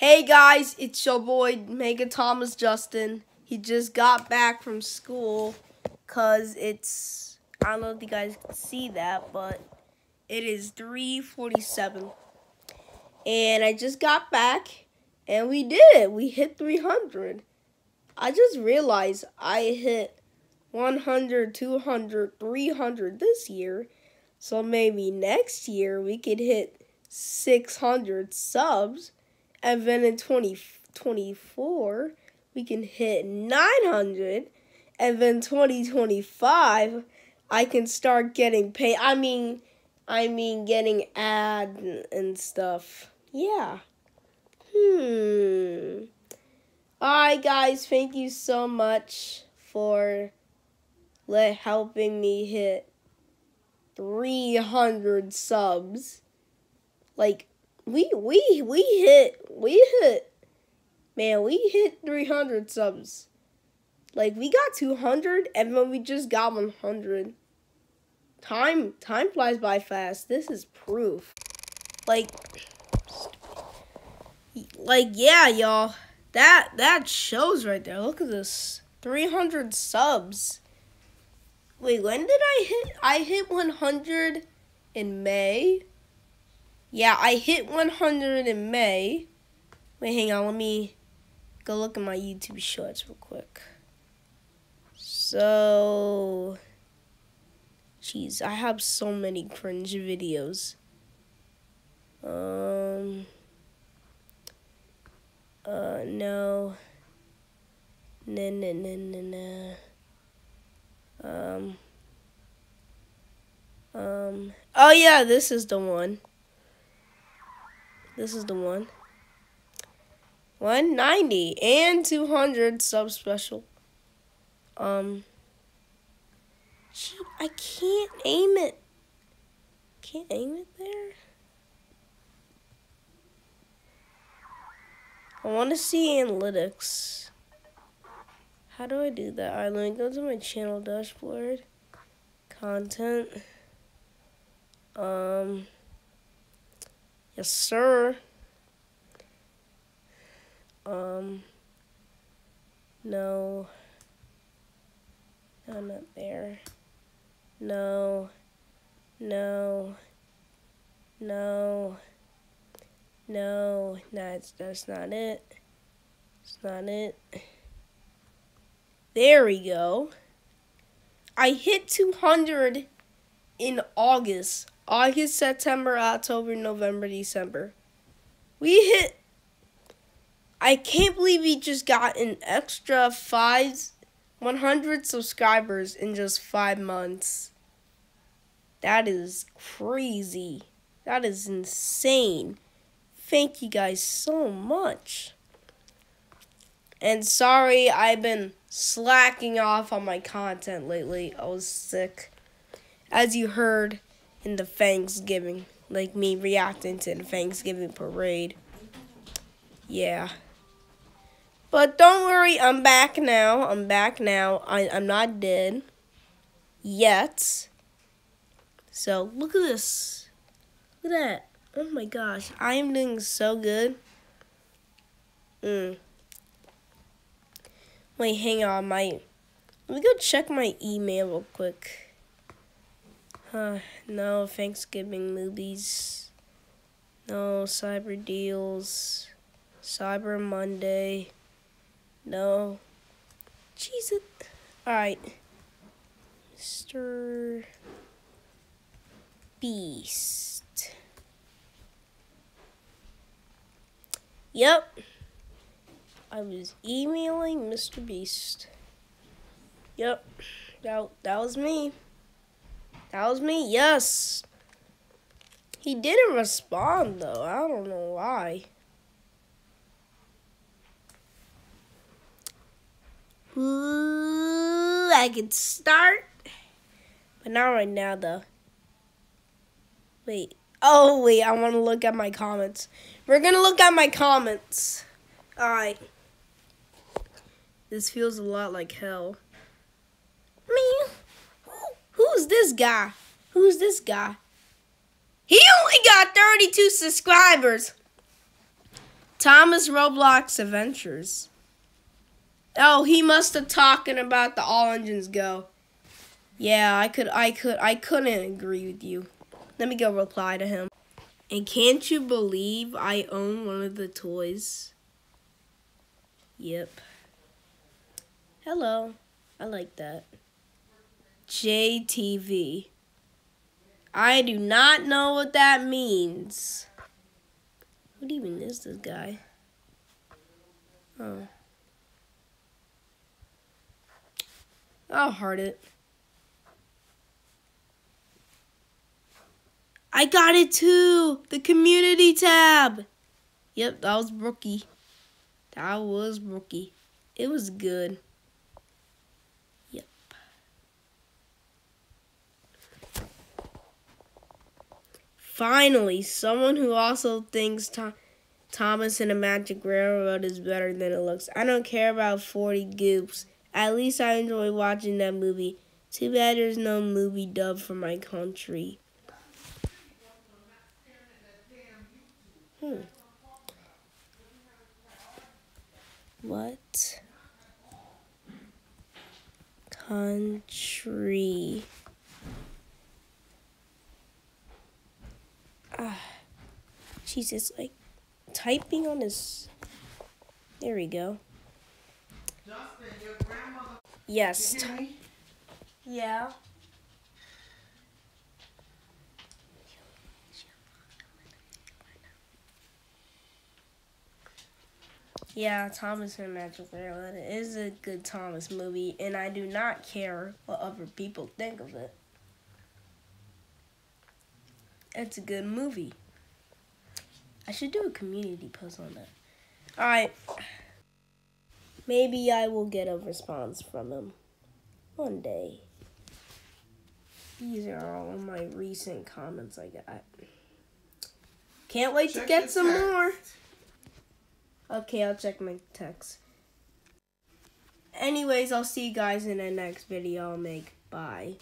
Hey guys, it's your boy Mega Thomas Justin. He just got back from school cuz it's I don't know if you guys can see that, but it is 3:47. And I just got back and we did it. We hit 300. I just realized I hit 100, 200, 300 this year. So maybe next year we could hit 600 subs and then in 2024, we can hit 900. And then 2025, I can start getting paid. I mean, I mean, getting ad and stuff. Yeah. Hmm. Alright, guys. Thank you so much for let helping me hit 300 subs. Like, we we we hit we hit man we hit 300 subs. Like we got 200 and then we just got 100 time time flies by fast. This is proof. Like like yeah y'all. That that shows right there. Look at this. 300 subs. Wait when did i hit i hit 100 in may yeah, I hit 100 in May. Wait, hang on. Let me go look at my YouTube shorts real quick. So, jeez, I have so many cringe videos. Um, uh, no. No, no, no, no, no. Um, um, oh yeah, this is the one. This is the one. 190 and 200 sub special. Um, I can't aim it. Can't aim it there. I want to see analytics. How do I do that? Alright, let me go to my channel dashboard. Content. Um. Yes, sir. Um, no. No, not there. No. No. No. No. That's, that's not it. It's not it. There we go. I hit 200 in August. August, September, October, November, December. We hit. I can't believe we just got an extra five, 100 subscribers in just five months. That is crazy. That is insane. Thank you guys so much. And sorry, I've been slacking off on my content lately. I was sick. As you heard, in the Thanksgiving, like me reacting to the Thanksgiving parade. Yeah. But don't worry, I'm back now. I'm back now. I, I'm not dead. Yet. So, look at this. Look at that. Oh my gosh. I am doing so good. Mm. Wait, hang on. My, let me go check my email real quick. Uh, no Thanksgiving movies. No Cyber Deals. Cyber Monday. No. Jesus. Alright. Mr. Beast. Yep. I was emailing Mr. Beast. Yep. That, that was me. That was me, yes. He didn't respond, though. I don't know why. Ooh, I can start. But not right now, though. Wait. Oh, wait. I want to look at my comments. We're going to look at my comments. Alright. This feels a lot like hell. Me. This guy? Who's this guy? He only got 32 subscribers. Thomas Roblox Adventures. Oh, he must have talking about the All Engines Go. Yeah, I could, I could, I couldn't agree with you. Let me go reply to him. And can't you believe I own one of the toys? Yep. Hello. I like that. JTV. I do not know what that means. What even is this guy? Oh. I'll heart it. I got it too! The community tab! Yep, that was rookie. That was rookie. It was good. Finally, someone who also thinks Tom Thomas and the Magic Railroad is better than it looks. I don't care about 40 goops. At least I enjoy watching that movie. Too bad there's no movie dub for my country. Hmm. What country? Jesus, like typing on his. There we go. Justin, your grandmother. Yes. Yeah. Yeah, Thomas and Magic Railroad is a good Thomas movie, and I do not care what other people think of it. It's a good movie. I should do a community post on that. Alright. Maybe I will get a response from him one day. These are all my recent comments I got. Can't wait check to get some text. more. Okay, I'll check my text. Anyways, I'll see you guys in the next video I'll make. Bye.